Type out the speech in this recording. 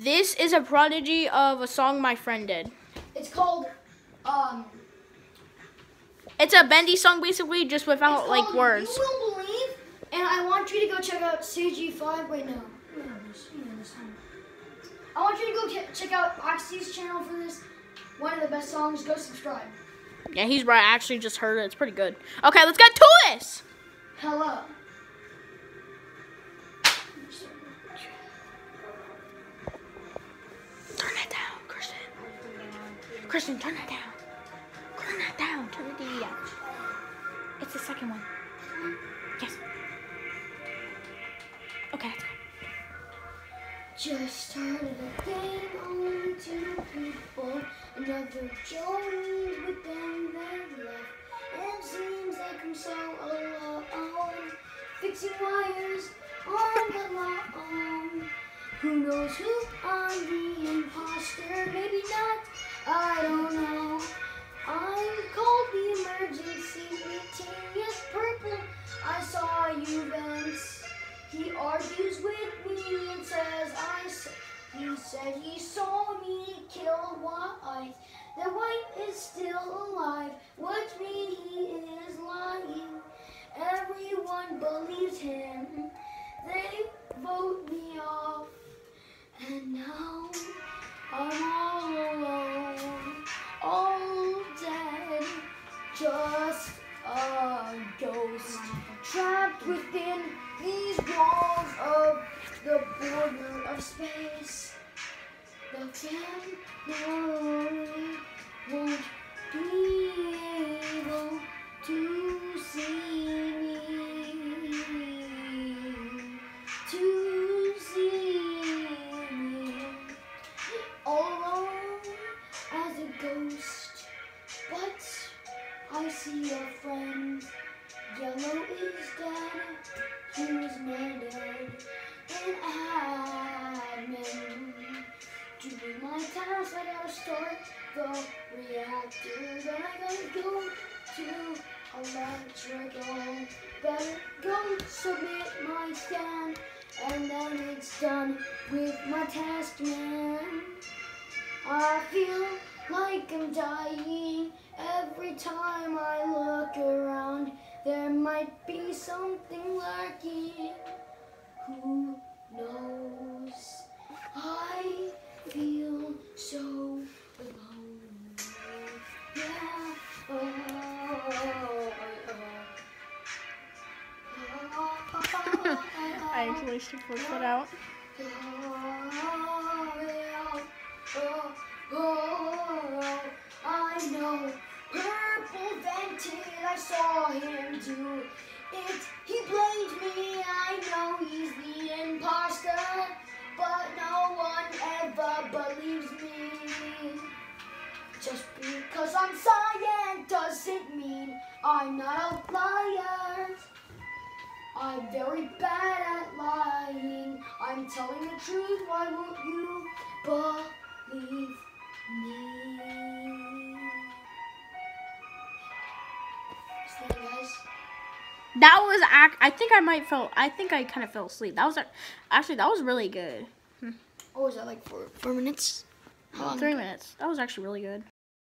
This is a prodigy of a song my friend did. It's called, um, It's a bendy song basically, just without like words. You Will Believe, and I want you to go check out CG5. Wait, no. You know this, you know this song. I want you to go check out Oxy's channel for this. One of the best songs. Go subscribe. Yeah, he's right. I actually just heard it. It's pretty good. Okay, let's get to this. Hello. Christian, turn that down. Turn that down. Turn the TV down. It's the second one. Yes. Okay, let's go. Just started a game only two people. Another joined with them that left. And seems like I'm so alone. Fixing wires on the lawn. Who knows who I'm the imposter? Maybe not. I don't know. I'm called the emergency meeting. Yes, purple. I saw you Vince. He argues with me and says I. He said he saw me kill white. The white within these walls of the border of space. The family Is dead. He was murdered in admin. Doing my task, I gotta start the reactor. Then I gotta go to electrical. Better go submit my scan. And then it's done with my task, man. I feel like I'm dying every time I look around. Might be something lurking. Who knows? I feel so alone. Yeah. Oh, oh, oh. I actually should push that out. I know purple vented, I saw him do it. He blamed me, I know he's the imposter, but no one ever believes me. Just because I'm cyan doesn't mean I'm not a liar. I'm very bad at lying. I'm telling the truth. Why won't you believe me? That was act. I think I might fell. I think I kind of fell asleep. That was actually that was really good. what was that like for four minutes? Three minutes. That was actually really good.